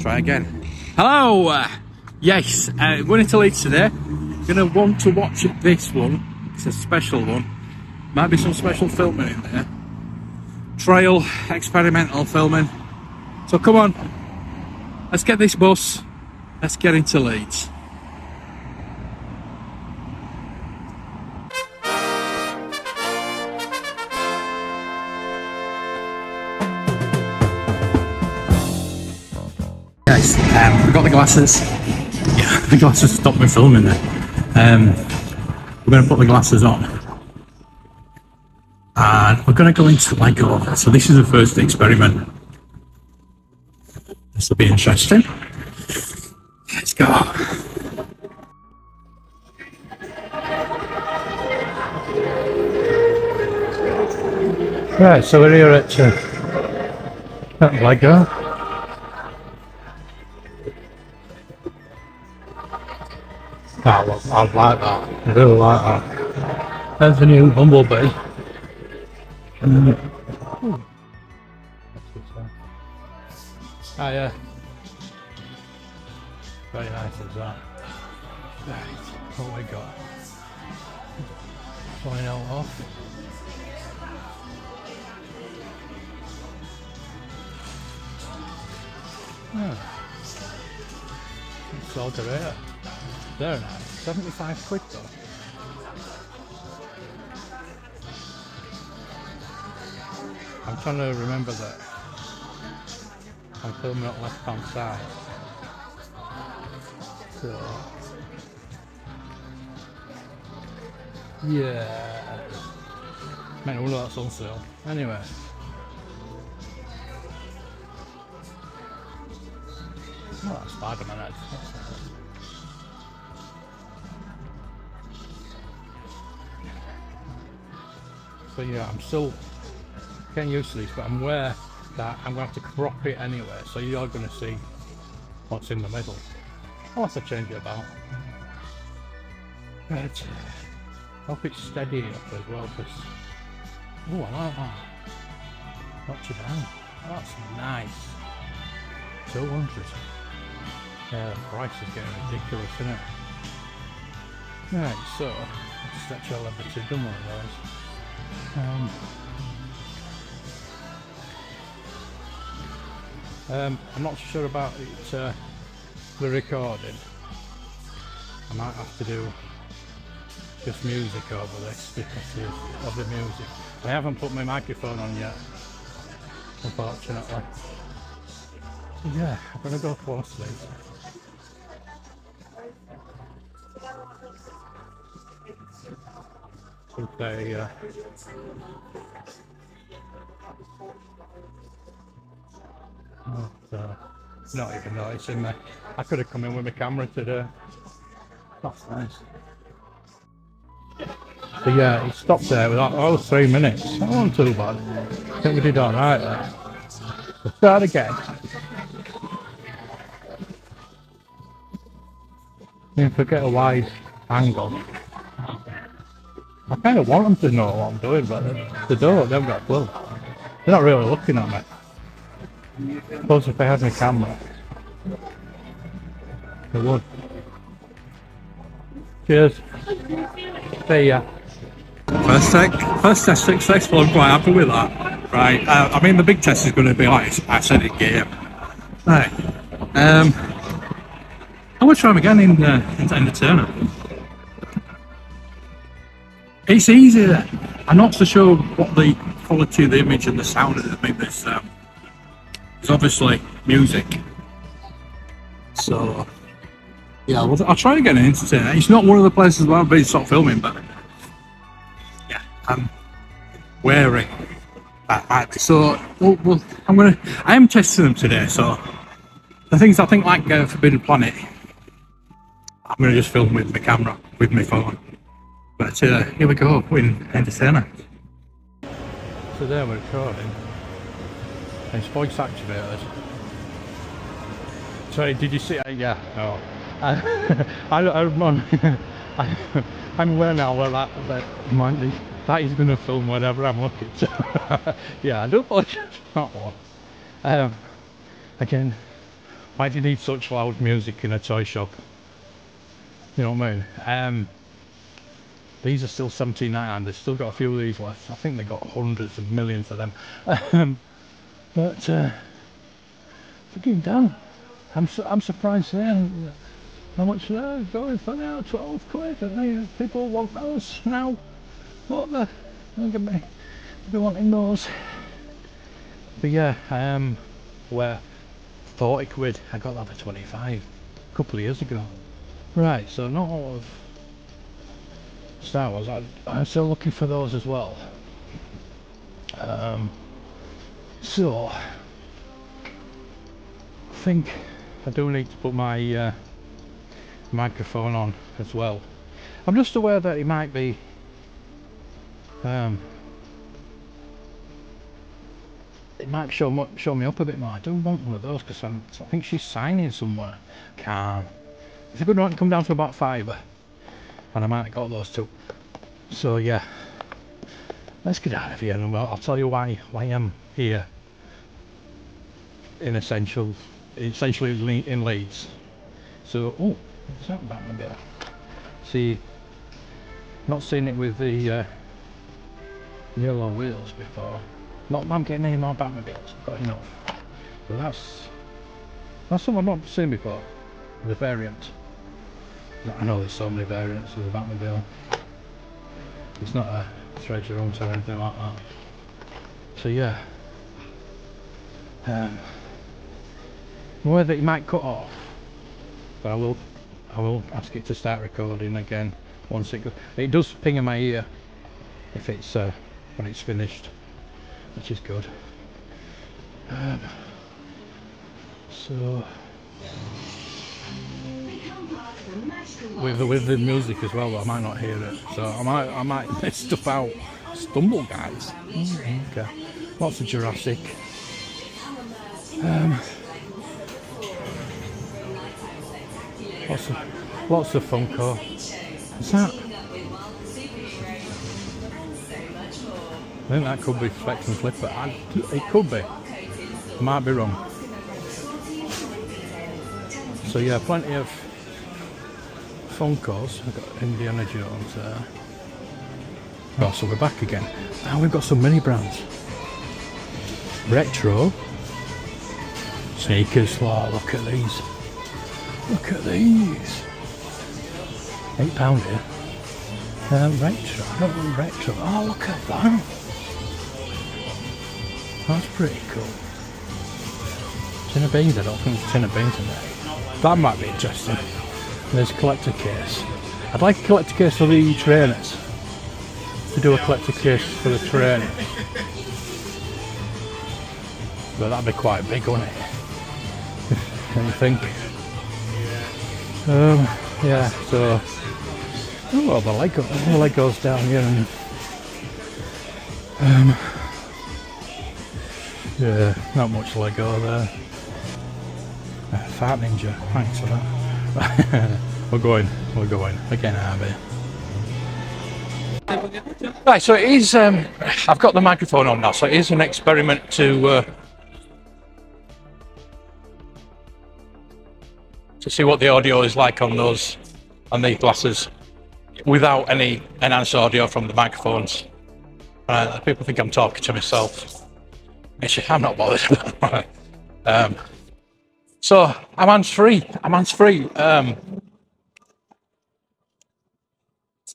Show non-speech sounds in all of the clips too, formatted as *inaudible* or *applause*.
Try again. Hello! Uh, yes, uh, going to Leeds today. Gonna want to watch this one. It's a special one. Might be some special filming in there. Trail, experimental filming. So come on, let's get this bus. Let's get into Leeds. Glasses. Yeah, *laughs* the glasses stopped me filming there. Um, we're going to put the glasses on. And we're going to go into Lego. So this is the first experiment. This will be interesting. Let's go. Right, so we're here at, uh, at Lego. Oh, well, I like that. I really like that. There's the new Bumblebee. Mm. Ah, yeah. Very nice what we got? Flying out off. Yeah. It's all. Very nice. 75 quid though. I'm trying to remember that I'm filming at left hand side. So yeah. Man, all of that's on sale. Anyway. Oh, that's Spider-Man. Yeah, I'm still getting used to this, but I'm aware that I'm going to have to crop it anyway, so you're going to see what's in the middle. Unless I change it about. But hope it's steady enough as well, because... Oh, I like that. Not too bad. That's nice. 200. Yeah, the price is getting ridiculous, isn't it? Right, so, our lever to done one of those. Um, I'm not sure about it, uh, the recording. I might have to do just music over this because of the music. I haven't put my microphone on yet, unfortunately. Yeah, I'm gonna go closely. Think they uh, uh, not even noticing me. I could have come in with my camera today. That's nice. So yeah, he stopped there with all three minutes. That wasn't too bad. I think we did alright there. We'll start again. Didn't forget a wide angle. I kind of want them to know what I'm doing, but they don't. They haven't got a clue. They're not really looking at me. Suppose if they had my camera, they would. Cheers. See ya. First tech, first test successful. I'm quite happy with that. Right. Uh, I mean, the big test is going to be like I said in game. Right. Um. Going to try them again in, uh, in, in the Turner. It's easy. I'm not so sure what the quality of the image and the sound is. I mean, there's, um, obviously music. So, yeah, I'll, try and get it entertaining. It's not one of the places where I've been sort of filming, but yeah, I'm wearing that might be. So, well, well, I'm gonna, I am testing them today. So, the things I think like uh, Forbidden Planet, I'm gonna just film with my camera, with my phone. But uh, here we go in Entertainer. So there we're recording. It's voice activated. Sorry, did you see it? Yeah, no. *laughs* I, I, I'm on. *laughs* I, I'm aware now where that, that be. That is going to film whatever I'm looking. So, *laughs* yeah, I do apologize for that one. Um, again, Why do you need such loud music in a toy shop? You know what I mean? Um, these are still 17.99. They've still got a few of these left. I think they've got hundreds of millions of them. Um, but uh, fucking I'm su I'm surprised there. How much they're going for now? 12 quid. And they, people want those now. What the? Look at me. Be wanting those. But yeah, I am where 40 quid. I got that for 25 a couple of years ago. Right, so not all of Star Wars. I, I'm still looking for those as well. Um, so, I think I do need to put my uh, microphone on as well. I'm just aware that it might be um, it might show show me up a bit more. I do want one of those because I think she's signing somewhere. Can it's a good one come down to about fiver, and I might have got those two. So yeah, let's get out of here, and I'll tell you why why I'm here in essential, essentially in Leeds. So oh, is that Batmobile? See, not seen it with the uh, yellow wheels before. Not I'm getting any more Batmobiles, I've got enough. But that's that's something I've not seen before. The variant. I know there's so many variants of the Batmobile. It's not a treasure hunt or anything like that. So yeah. Um, aware that it might cut off, but I will I will ask it to start recording again once it goes. It does ping in my ear if it's uh, when it's finished which is good. Um, so with the, with the music as well, I might not hear it, so I might I might *laughs* miss stuff out. Stumble guys, mm, okay. Lots of Jurassic. Um, lots of lots of Funko. Is that? I think that could be Flex and Flipper. I, it could be. Might be wrong. So yeah, plenty of Funkos. I've got Indiana Jones there. Oh, so we're back again. Now we've got some mini brands. Retro. Sneakers. Oh, look at these. Look at these. Eight pound here. Uh, retro. Want retro. Oh, look at that. That's pretty cool. Tin of beans, I don't think there's tin of beans in there. That might be interesting. There's a collector case. I'd like a collector case for the trainers. To do a collector case for the trainers. But that'd be quite big, wouldn't it? *laughs* You think? Um, yeah, so oh, well, the Lego, the Legos down here, and um, yeah, not much Lego there. Uh, Fat Ninja, thanks for that. We're going, we're going, again Harvey. Right, so it is, um, I've got the microphone on now, so it is an experiment to uh, to see what the audio is like on those, on the glasses, without any enhanced audio from the microphones. Uh, people think I'm talking to myself. Actually, I'm not bothered. *laughs* um, so I'm hands free. I'm hands free. Um,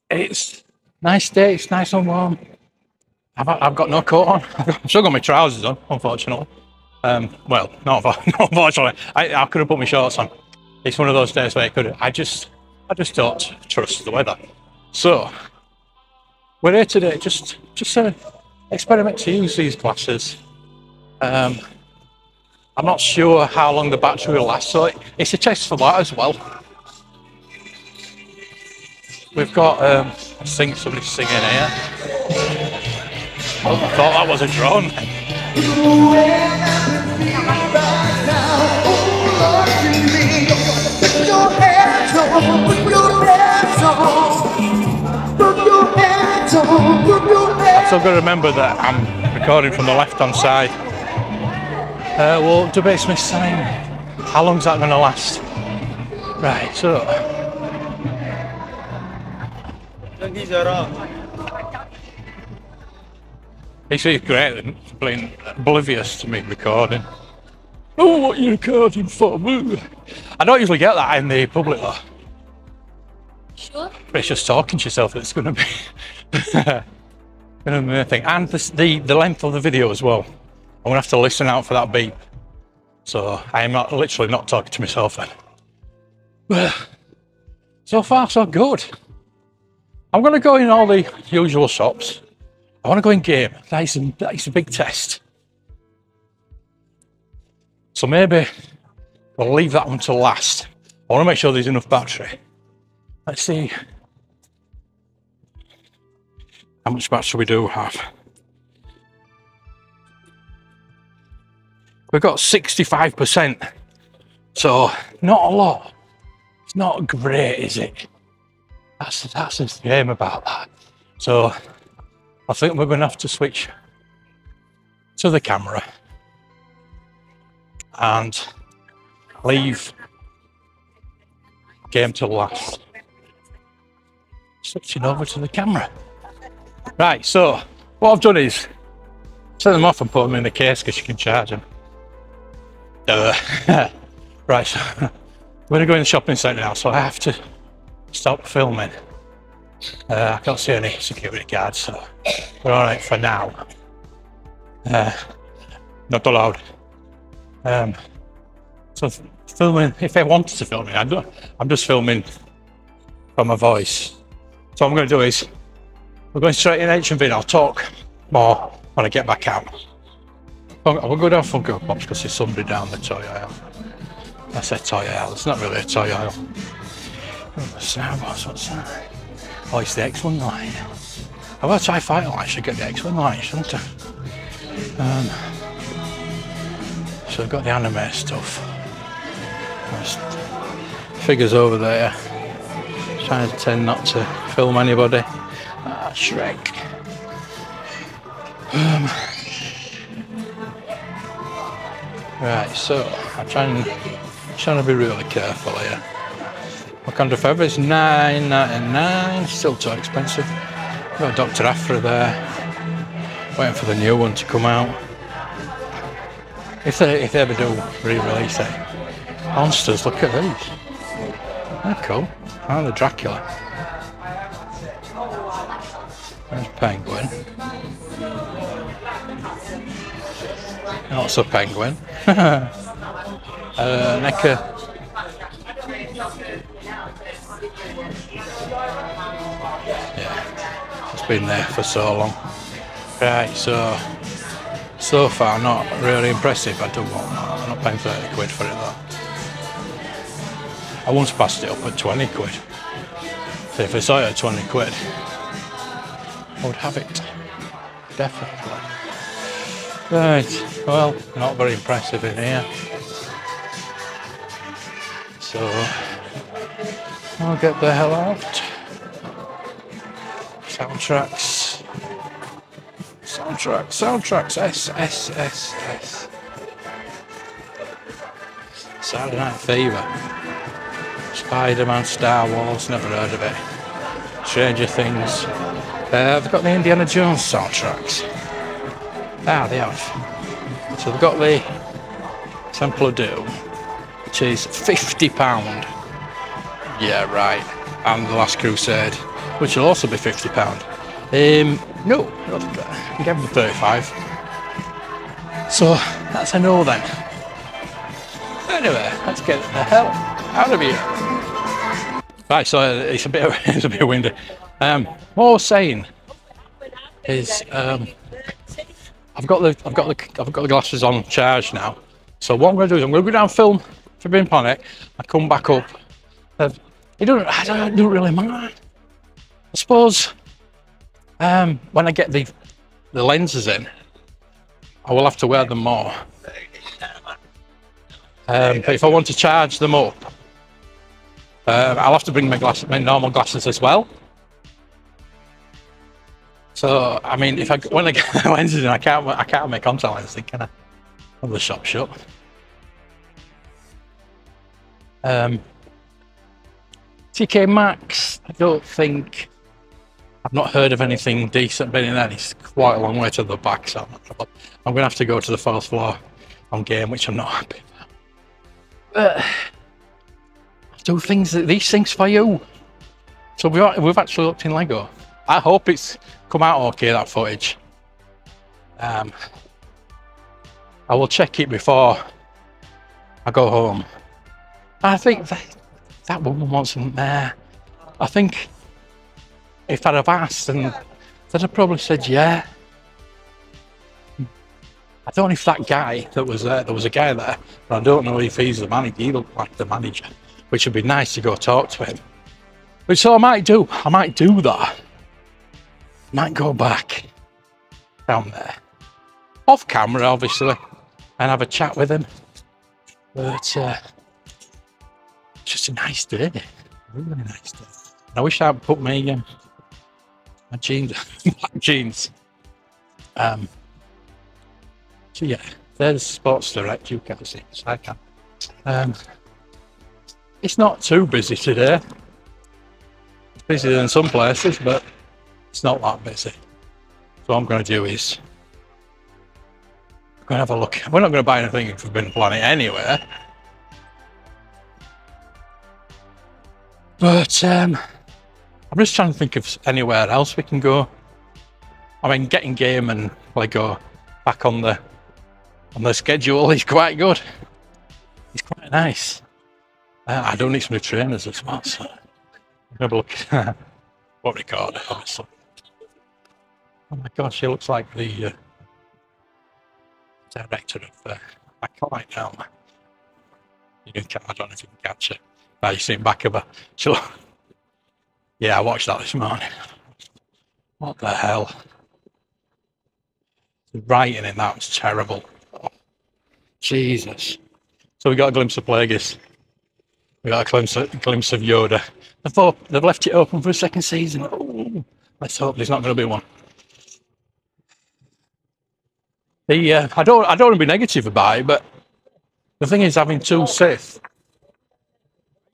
it's nice day. It's nice and warm. I've, I've got no coat on. *laughs* I've still got my trousers on, unfortunately. Um, well, not, *laughs* not unfortunately. I, I could have put my shorts on. It's one of those days where I could. I just, I just don't trust the weather. So we're here today, just, just an experiment to use these glasses um, I'm not sure how long the battery will last, so it's a test for that as well. We've got, um, I think somebody's singing here. Oh, I thought that was a drone. I've still got to remember that I'm recording from the left hand side. Uh, well, debate Smith sign. how long's that going to last? Right, so he seems great and being oblivious to me recording. Oh, what are you recording for? Woo. I don't usually get that in the public though. Sure. But it's just talking to yourself it's going to be going to be a thing. And the, the, the length of the video as well. I'm to have to listen out for that beep. So I am not literally not talking to myself then. Well, *sighs* so far so good. I'm to go in all the usual shops. I want to go in game. That is a, that is a big test. So maybe I'll leave that one to last. I want to make sure there's enough battery. Let's see how much battery we do have. We've got 65%. So not a lot. It's not great, is it? That's that's the shame about that. So I think we're gonna have to switch to the camera and leave game to last. Switching over to the camera. Right, so what I've done is set them off and put them in the case because you can charge them. Uh, *laughs* right, so I'm going to go in the shopping centre now, so I have to stop filming. Uh, I can't see any security guards, so we're alright for now. Uh, not allowed. Um, so filming, if I wanted to film it, I'm, I'm just filming from my voice. So what I'm going to do is, we're going straight in HMV and I'll talk more when I get back out. I will go down Funko Pops because there's somebody down the toy aisle. I said toy aisle, it's not really a toy aisle. What's that? What's that? Oh, it's the X1 line. I will try fighter line, I should get the X1 line, shouldn't I? Um, so I've got the anime stuff. There's figures over there. Trying to tend not to film anybody. Ah, Shrek. Um, right, so I'm trying, trying to be really careful here. Wakanda Forever is nine ninety nine. Still too expensive. Got Doctor Aphra there. Waiting for the new one to come out. If they if they ever do re-release it. Monsters, look at these. They're cool. Oh, the Dracula. There's Penguin. Lots of Penguin. *laughs* uh, NECA. Yeah, it's been there for so long. Right, so so far not really impressive. I don't want that. I'm not paying 30 quid for it though. I once passed it up at 20 quid. So if I saw it at 20 quid, I would have it. Definitely. Right, well, not very impressive in here. So, I'll get the hell out. Soundtracks. Soundtracks, soundtracks, S, S, S, S. Saturday Night Fever. Spider-Man, Star Wars, never heard of it. Stranger Things. Uh, they've got the Indiana Jones soundtracks. Ah, they have. So they've got the Temple of Doom, which is £50. Yeah, right. And The Last Crusade, which will also be £50. Um, no, I can give them 35 So that's a no then. Anyway, let's get the hell out of here. Right, so it's a bit *laughs* it's a bit windy. Um, what I was saying is um, I've got the I've got the I've got the glasses on charge now. So what I'm going to do is I'm going to go down film Forbidden Planet. I come back up. Uh, it doesn't I don't, it doesn't really matter. I suppose um, when I get the the lenses in, I will have to wear them more. Um, but if I want to charge them up, uh, I'll have to bring my, glass, my normal glasses as well. So I mean, if I when I get *laughs* in, I can't I can't make contact lenses, can I? Well, the shop shut. Um, TK Maxx, I don't think I've not heard of anything decent being in there. It's quite a long way to the back, so I'm, I'm going to have to go to the fourth floor on game, which I'm not happy about. But I do things these things for you. So we've we've actually looked in Lego. I hope it's come out okay that footage. Um, I will check it before I go home. I think that, that woman wasn't there. I think if I'd have asked, then they'd have probably said yeah. I don't know if that guy that was there, there was a guy there, but I don't know if he's the manager. He looked like the manager, which would be nice to go talk to him. Which so I might do. I might do that. Might go back down there, off camera, obviously, and have a chat with him. But uh, just a nice day, really nice day. And I wish I'd put my um, my jeans, *laughs* black jeans. Um, so yeah, there's Sports Direct. You can see, so I can. Um, it's not too busy today. It's busier than some places, but it's not that busy. So what I'm going to do is I'm going to have a look. We're not going to buy anything we've been planning anywhere. But um, I'm just trying to think of anywhere else we can go. I mean, getting game and Lego back on the on the schedule is quite good. It's quite nice. Uh, I don't need some new trainers as well, so I'm have a look. *laughs* what record, obviously. Oh my gosh, she looks like the uh, director of uh, Acolyte now. You can, I don't know if you can catch her. Now you see back of her. Look, yeah, I watched that this morning. What the hell? The writing in that was terrible. Oh, Jesus. So we got a glimpse of Plagueis. We got a glimpse of, glimpse of Yoda. I thought they've left it open for a second season. Let's hope there's not going to be one. The uh, I don't I don't want to be negative about it, but the thing is having two Sith,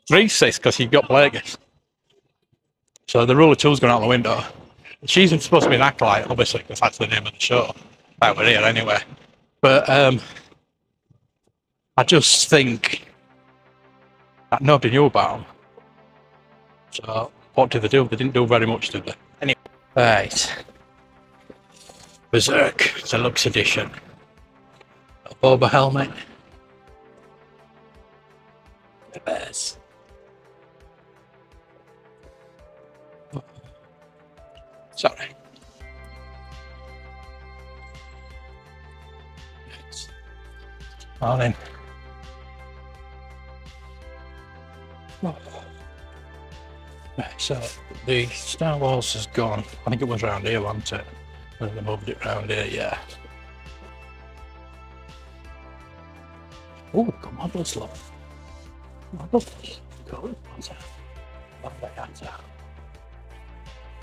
three Sith because you've got Plagueis. So the rule of two's gone out the window. She's supposed to be an acolyte, obviously, because that's the name of the show. That we're here anyway. But um, I just think that nobody knew about them. So what did they do? They didn't do very much, did they? Anyway, right. Berserk it's a Deluxe Edition. A Boba helmet. The bears. Sorry. Morning. Right, so the Star Wars has gone. I think it was around here, wasn't it? When they moved it round here, yeah. Oh, got models, love. Models. Good. What's that? What the hell's that?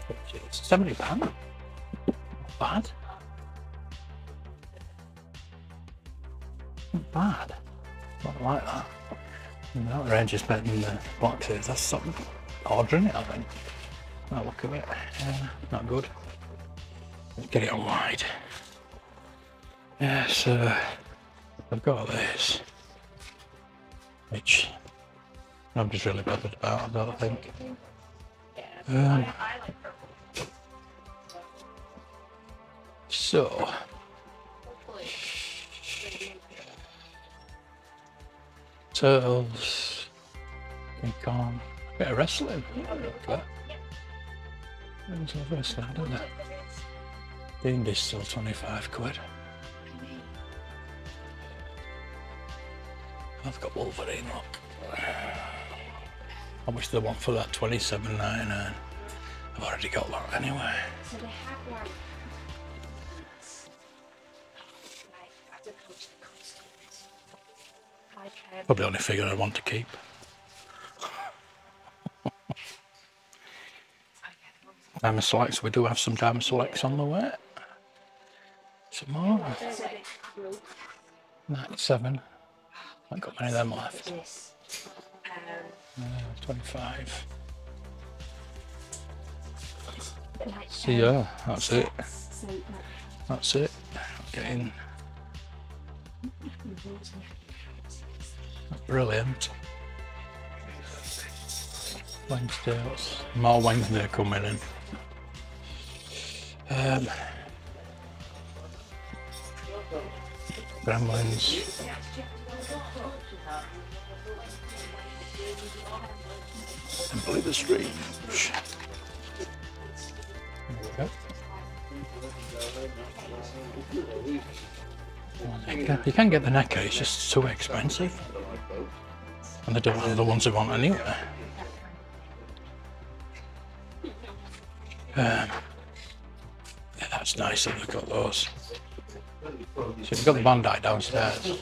Which is 70 pound. Not bad. Not bad. Not like that. And that range is better than the boxes. That's something ordering it, I think. Now look at it. Yeah, not good. Get it on wide. Yeah, so I've got this. Which I'm just really bothered about, I don't think. Um, so Turtles, King Kong, bit of wrestling. Okay. There's a wrestling, don't there? The Indies still 25 quid. I've got Wolverine, look. How much do they want for that? 27.99. I've already got that anyway. So they have like, like I don't know which the costume is. Like Probably only figure I want to keep. *laughs* Diamond Selects, we do have some Diamond Selects on the way. So 97. I've got many of them left. Uh, 25. like, So yeah, that's it. That's it. Getting brilliant. Wednesdays. More Wednesday coming in. Um, Gremlins. Simply the Strange. There we go. You can, get the NECA, it's just too expensive. And they don't have the ones they want anyway. Um, yeah, that's nice that they've got those. So you've got the Bandai downstairs.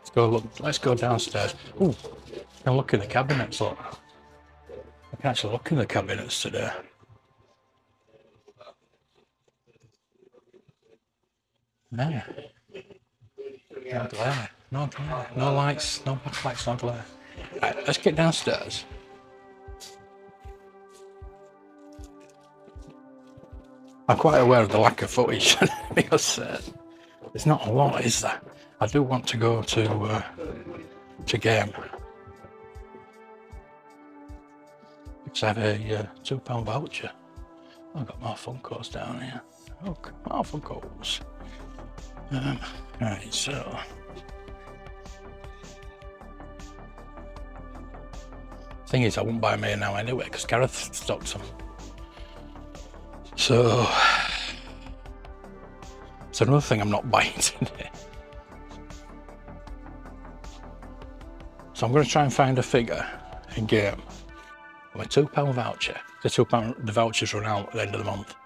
Let's go look. Let's go downstairs. Ooh, can look in the cabinets. Look, I can actually look in the cabinets today. Yeah. No glare. No glare. No lights. No backlights. No glare. Right, let's get downstairs. I'm quite aware of the lack of footage because uh, there's not a lot, is there? I do want to go to uh, to game because I have a uh, two pound voucher. I've got more Funkos down here. Oh, more Funkos. Um, right, so. Thing is, I won't buy me now anyway because Gareth stocked them. So, it's another thing I'm not buying *laughs* today. So I'm going to try and find a figure in game with a two pound voucher. The two pound the vouchers run out at the end of the month.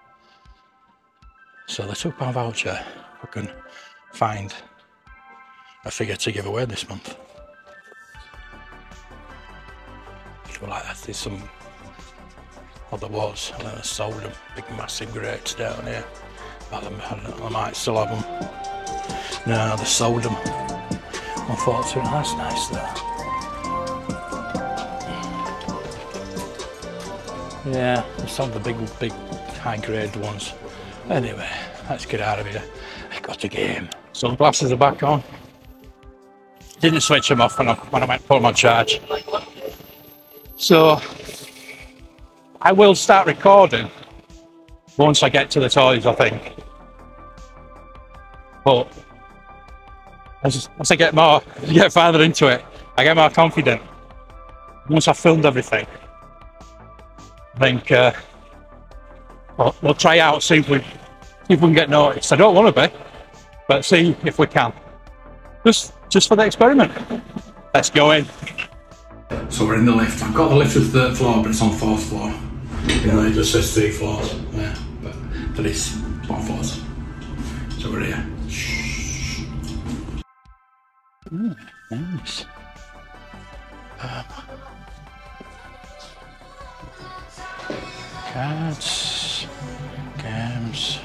So the two pound voucher, I can find a figure to give away this month. Well, like that, there's some well, there was, and then I sold them, big massive grates down here. Well, I, might still have them. No, they sold them. I thought Unfortunately, that's nice though. Yeah, some of the big, big, high grade ones. Anyway, let's get out of here. I got a game. So the glasses are back on. Didn't switch them off when I, when I went for on charge. So I will start recording once I get to the toys, I think. But as, as I get more, as *laughs* I get further into it, I get more confident. Once I've filmed everything, I think uh, we'll, we'll try out, see if we see if we can get noticed. I don't want to be, but see if we can. Just just for the experiment. Let's go in. So we're in the lift. I've got the lift to the third floor, but it's on fourth floor. You know, it just says three floors. Yeah, but this, it's one floors. So we're here. Mm, nice. Um, cards, games.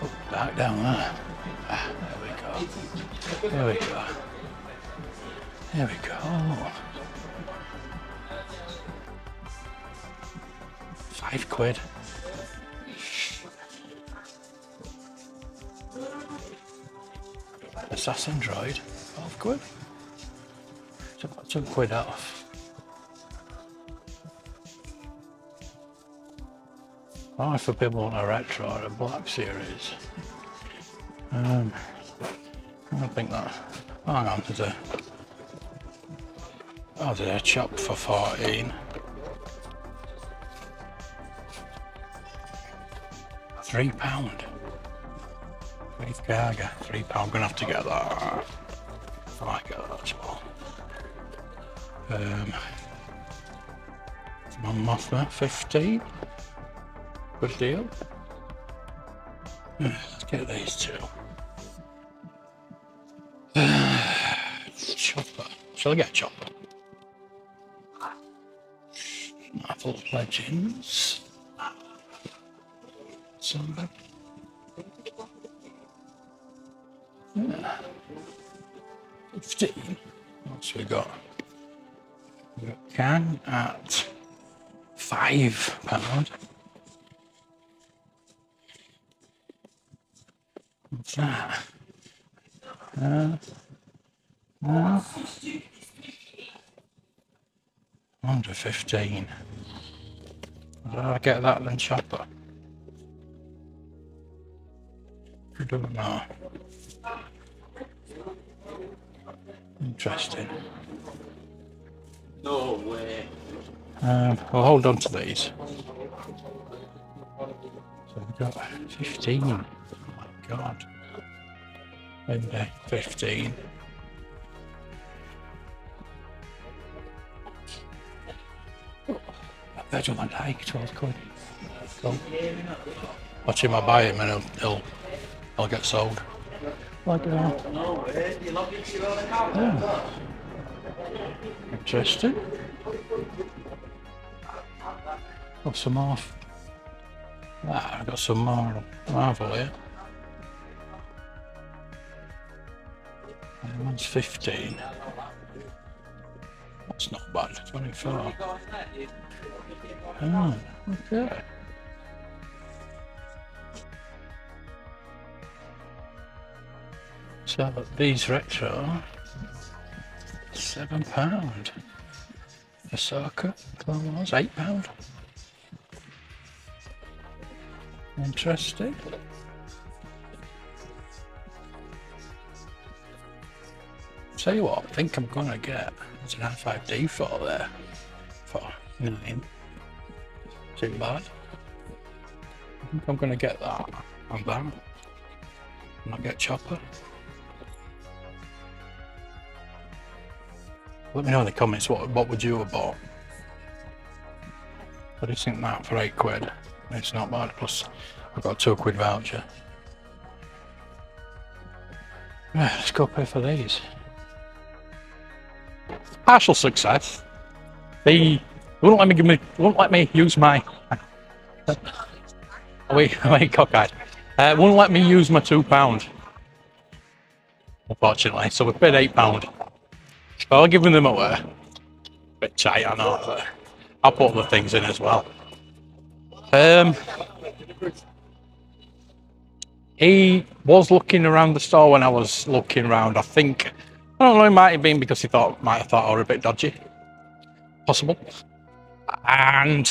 Oh, back down there. Ah, there we go. There we go. There we go. Quid. Assassin droid. Twelve quid. Took about two quid off. Oh, for people want a retro or a black series. Um, I don't think that. Oh, hang on, there's a. Oh, there's a chop for 14. Three pound. Beef Gaga, three pound. Gonna have to get that. I get that well. Um, 15. Good deal. Let's get these two. *sighs* chopper. Shall I get chopper? Marvel Legends. Somebody. Yeah. 15. What's we got? We got can at five pound. What's that? Uh, uh, under 15. Did I get that then, Chopper? Don't know. Interesting. No way. Um, I'll hold on to these. So we've got 15. Oh my god. Maybe 15. Virgil van Dijk, 12 quid. Cool. Watch him, I buy him and he'll, he'll, he'll get sold. Like that. No way. You log into your own account. Interesting. Got some more. Ah, I've got some more Marvel here. And one's 15. That's not bad. 24. Oh, okay. So these retro, seven pound. Ahsoka, Clone Wars, eight pound. Interesting. Tell you what, I think I'm gonna get it's an R5-D4 there for nine. Too bad. I think I'm gonna get that and that. And I'll get Chopper. Let me know in the comments what what would you have bought. I just think that for eight quid. It's not bad. Plus, I've got a two quid voucher. Right, let's go pay for these. Partial success. They wouldn't let me give me wouldn't let me use my *laughs* wait wait cockeyed. Uh, wouldn't let me use my two pound. Unfortunately, so we paid eight pound. I'll give him them away. Bit tight, I know, but I'll put other things in as well. Um, he was looking around the store when I was looking around. I think I don't know. It might have been because he thought might have thought I were a bit dodgy. Possible. And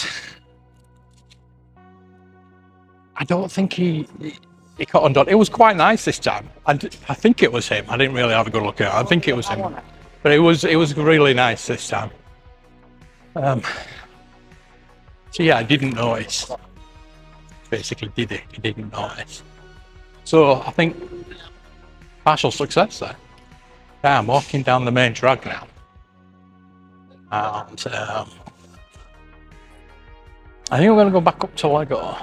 I don't think he he caught on dot. It was quite nice this time. And I think it was him. I didn't really have a good look at it. I think it was him. But it was it was really nice this time. Um, so yeah, I didn't notice. Basically, did it? He didn't notice. So I think partial success there. Yeah, I'm walking down the main drag now, and um, I think I'm going to go back up to Lego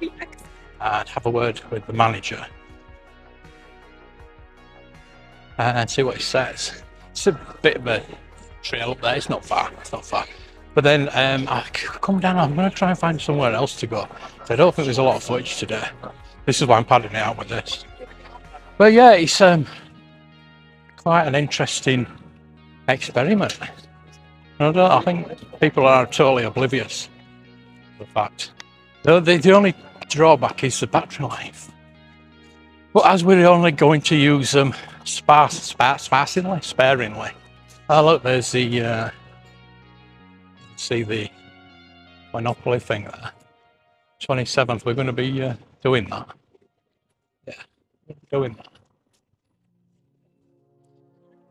and have a word with the manager and see what he says. It's a bit of a trail up there. It's not far. It's not far. But then um, I come down. I'm going to try and find somewhere else to go. I don't think there's a lot of footage today. This is why I'm padding it out with this. But yeah, it's um, quite an interesting experiment. I, I think people are totally oblivious to the fact. The, the, the only drawback is the battery life. But as we're only going to use them sparse, sparse, sparsely, sparingly. Oh look, there's the uh, see the Monopoly thing there. 27th, we're going to be uh, doing that. Yeah, doing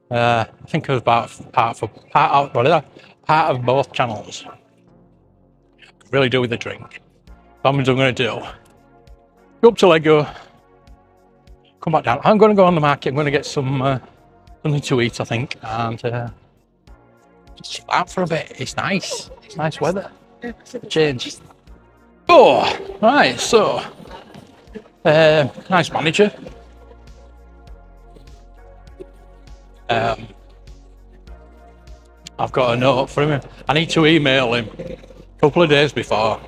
that. Uh, I think it was about part of part of what? Part of both channels. Really do with the drink. That means I'm going to do. Go up to Lego. Come back down. I'm going to go on the market. I'm going to get some uh, something to eat. I think and uh, just chill out for a bit. It's nice. It's nice weather. Change. Oh, right. So, uh, nice manager. Um, I've got a note for him. I need to email him a couple of days before.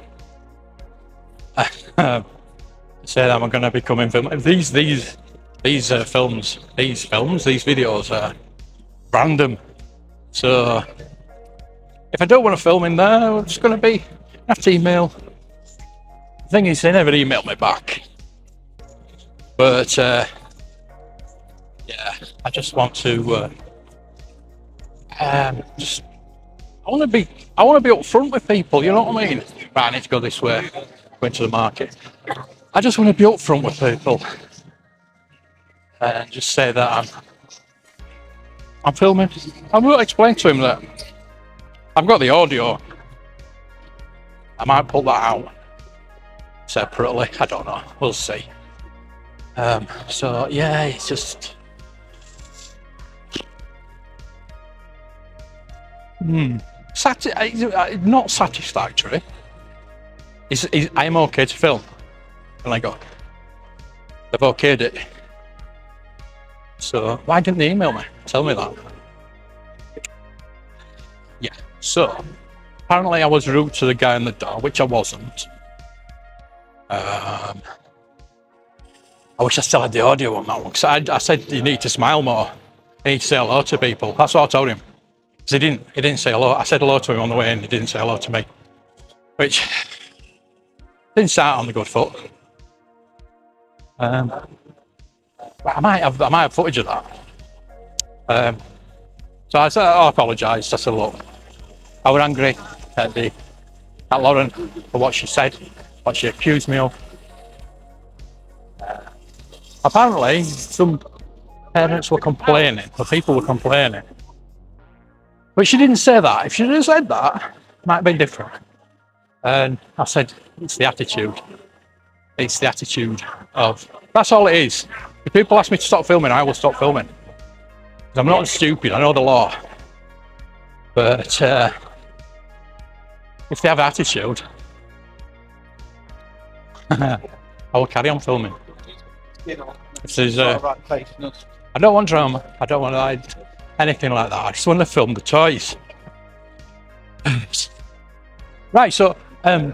*laughs* say that I'm going to be coming for These these these uh, films, these films, these videos are random. So if I don't want to film in there, it's going to be to email. The thing is, they never email me back. But uh, yeah, I just want to uh, um, just. I want to be. I want to be upfront with people. You know what I mean? Right, I need to go this way. Go to the market. I just want to be upfront with people and just say that I'm. I'm filming. I will explain to him that I've got the audio. I might pull that out separately. I don't know. We'll see. Um, so yeah, it's just. Hmm. Sati- uh, not satisfactory. Is, is I'm okay to film? And I go, they've okayed it. So why didn't they email me? Tell me that. Yeah. So apparently I was rude to the guy in the door, which I wasn't. Um, I wish I still had the audio on that one. Cause I, I said you need to smile more. You need to say hello to people. That's what I told him. Because he didn't. He didn't say hello. I said hello to him on the way, and he didn't say hello to me. Which didn't start on the good foot. Um, I might have. I might have footage of that. Um, so I said, oh, I apologised. I said, look, I was angry at the at Lauren for what she said, what she accused me of. Uh, apparently, some parents were complaining, or people were complaining. But she didn't say that. If she had said that, it might have been different. And I said, it's the attitude. It's the attitude of. That's all it is. If people ask me to stop filming, I will stop filming. I'm not stupid. I know the law. But uh, if they have attitude, *laughs* I will carry on filming. Know, If uh, I don't want drama. I don't want like, anything like that. I just want to film the toys. *laughs* right. So, um,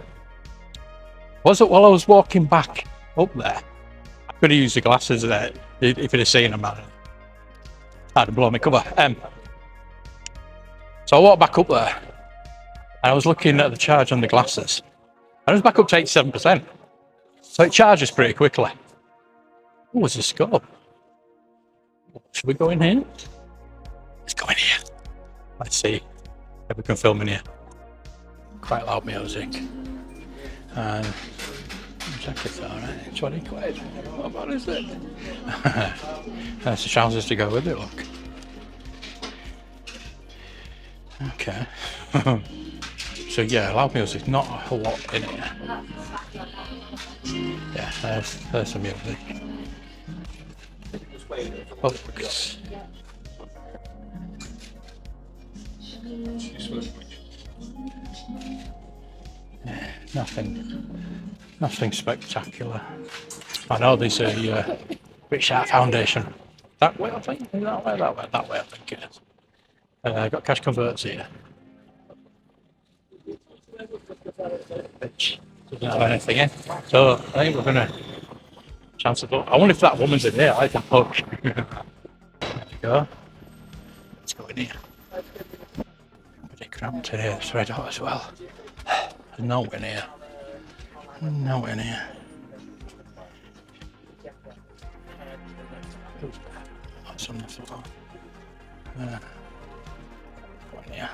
was it while I was walking back up there? Could have used the glasses there if you'd have seen them. I'd have blown my cover. Um, so I walked back up there, and I was looking at the charge on the glasses, and it was back up to eighty-seven percent. So it charges pretty quickly. Oh, there's a scope. Should we go in here? Let's go in here. Let's see if we can film in here. Quite loud music. And jacket's alright. 20 quid. What about is it? *laughs* That's the trousers to go with it, look. Okay. *laughs* so yeah, loud music, not a whole lot in it. Yeah, there's, there's some music. Oh, Books. Yeah, nothing, nothing spectacular. I know there's a uh, British Heart Foundation. That way, I think. That way? That way? That way, I think it is. Uh, I got Cash Converters here. Which doesn't have anything in. So I think we're gonna chance of luck. I wonder if that woman's in there. I can poke. *laughs* there we go. Let's go in here. Pretty cramped in here. It's red hot as well. There's no in here. No here. What's on the floor? Uh, here.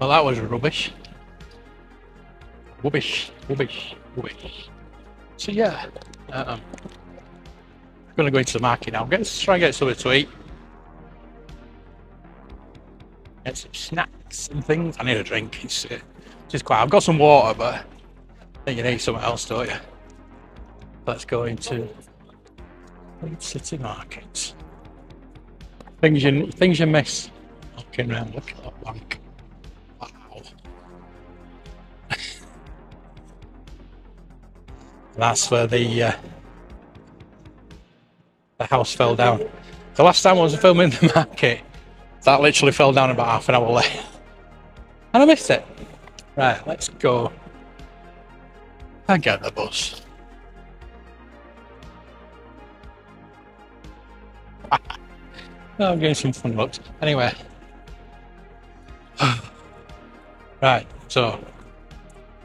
Well, that was rubbish. Rubbish, rubbish, rubbish. So yeah, um, I'm gonna go into the market now. Get try and get something to eat. Get some snacks and things. I need a drink. It's, uh, it's quite. I've got some water, but I think you need something else, don't you? Let's go into City Market. Things you things you miss. Looking around, look at that bank. Wow. *laughs* That's where the uh, the house fell down. The last time I was filming the *laughs* market, that literally fell down about half an hour late. And I missed it. Right, let's go I get the bus. oh, *laughs* I'm getting some fun looks. Anyway. *sighs* right, so.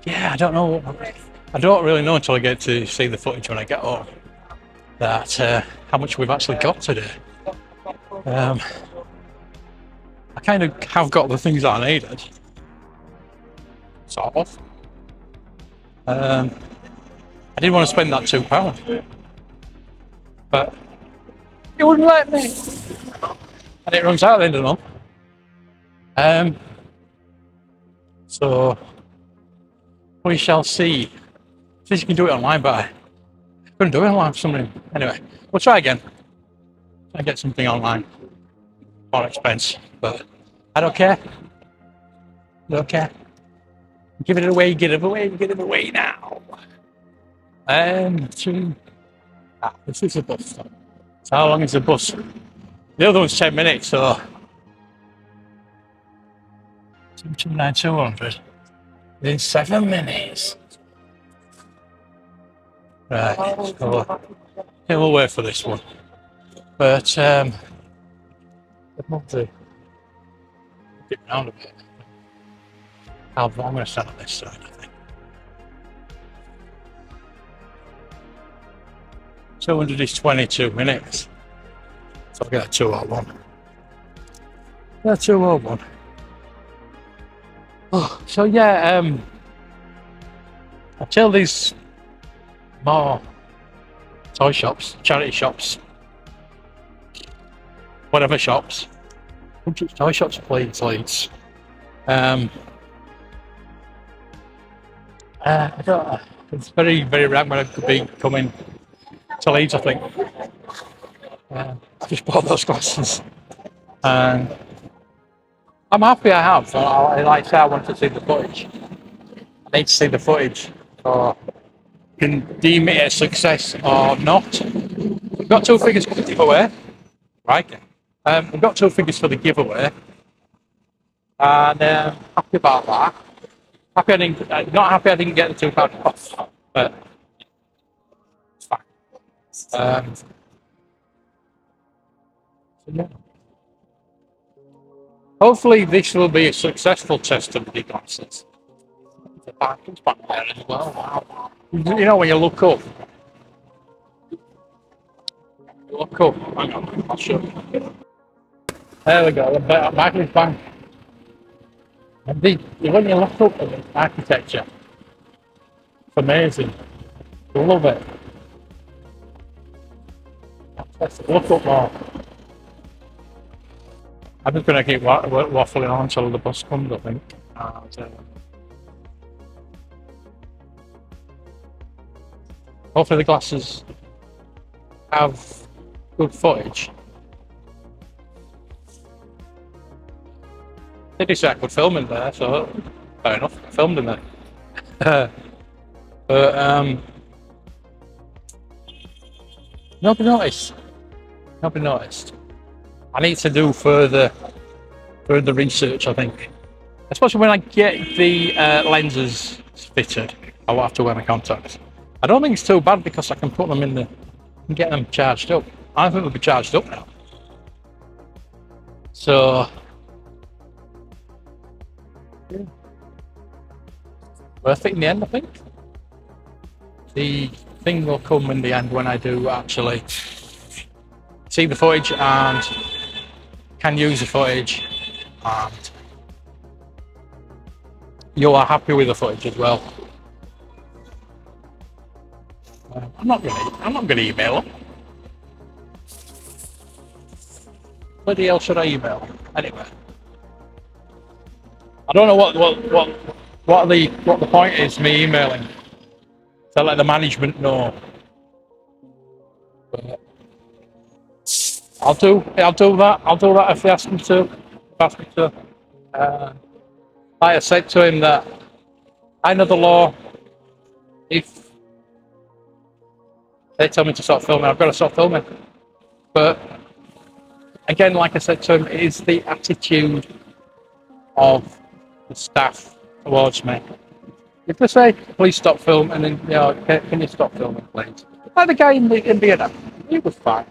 Yeah, I don't know. I don't really know until I get to see the footage when I get home that uh, how much we've actually got today. Um, I kind of have got the things that I needed. Sort of. Um, I didn't want to spend that two pounds, but you wouldn't let me, and it runs out at the end of the month. Um, so we shall see. See you can do it online, but I couldn't do it online for some reason. Anyway, we'll try again. I get something online. More expense, but I don't care. I don't care. Give it away, get it away, get it away now. Um, two. Ah, this is a bus stop. So how long is the bus? The other one's 10 minutes, so. 229 200 in seven minutes. Right, so yeah, we'll wait for this one. But, um, I'd love to dip round a bit. I'm going to on this side, I think. 200 is 22 minutes. So I'll get a 201. Yeah, 201. Oh, so yeah, um, I tell these more toy shops, charity shops, whatever shops, toy shops, please, please. Um, uh. It's very, very rare when I could be coming to Leeds, I think. Uh, I just bought those glasses. And I'm happy I have. So I, like I say, I want to see the footage. I need to see the footage. So can deem it a success or not. We've got two figures for the giveaway. Right. Um, we've got two figures for the giveaway. And uh, happy about that. Happy I didn't, uh, not happy I didn't get the two pound off, but it's fine. Um, so yeah. Hopefully, this will be a successful test of the glasses. The back is back there as well. Wow. You know, when you look up, look up. Hang on, I'll show you. There we go. The back is back. And the, when you look up at the architecture, it's amazing. Love it. Let's look up more. I'm just going to keep wa- wa- waffling on until the bus comes, I think. And, uh, hopefully the glasses have good footage. Say I could film in there, so fair enough. I filmed in there. but um, nobody noticed. Not Nobody noticed. I need to do further further research. I think, especially when I get the uh, lenses fitted, I will have to wear my contacts. I don't think it's too bad because I can put them in the and get them charged up. I think they'll be charged up now. So, yeah. worth it in the end, I think. The thing will come in the end when I do actually see the footage and can use the footage and you are happy with the footage as well. Uh, I'm not gonna I'm not gonna email them. Bloody hell should I email? Anyway. I don't know what what what what the what the point is me emailing to let the management know. But I'll do I'll do that. I'll do that if they ask me to. Ask me to. Uh, I said to him that I know the law. If they tell me to stop filming, I've got to stop filming. But again, like I said to him, it is the attitude of the staff towards me. If they say, please stop filming, and then, you know, can, can you stop filming, please? Like the guy in, the, in Vietnam, he was fine.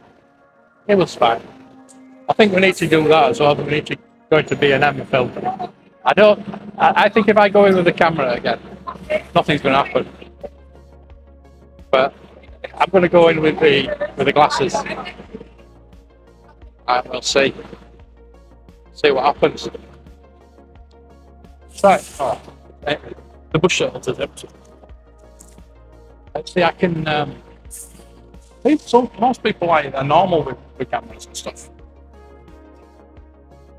He was fine. I think we need to do that as well. We need to go into Vietnam and film. I don't, I, I think if I go in with the camera again, nothing's going to happen. But I'm going to go in with the with the glasses. And we'll see. See what happens. Right. Oh, the bush shelter is. Let's see, I can. Um, I some, most people like are normal with, with cameras and stuff.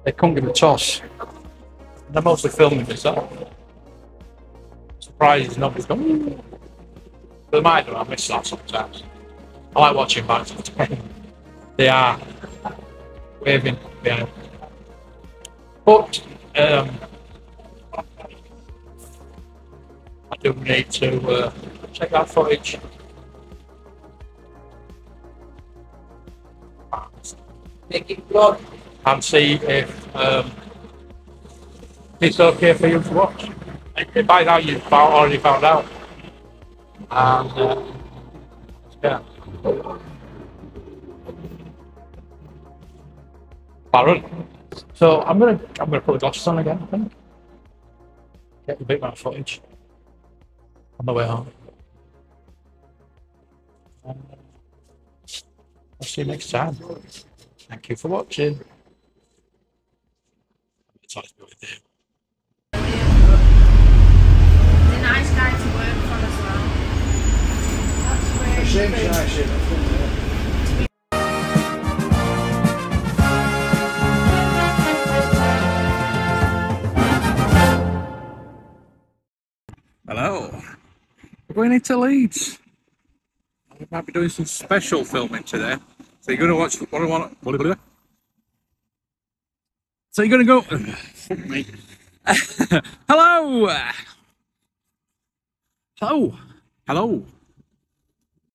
They couldn't give a toss. They're mostly filming themselves. Surprises nobody's gone. Might do. I miss that sometimes. I like watching back to the. They are waving behind. But um, do we need to uh, check that footage. Make it vlog. and see if um, it's okay for you to watch. By now you've already found out. And uh, yeah. Baron. So I'm gonna I'm gonna put the glasses on again, I think. Get the big man footage on the way home. And, uh, I'll see you next time. Thank you for watching. It's nice to be with you. He's nice guy to work for as well. That's Shame, really shame, shame. Hello. We're going into Leeds. We might be doing some special filming today. So you're going to watch what I want. Blah, blah. So you're going to go. *laughs* Fuck me. *laughs* Hello. Hello. Hello.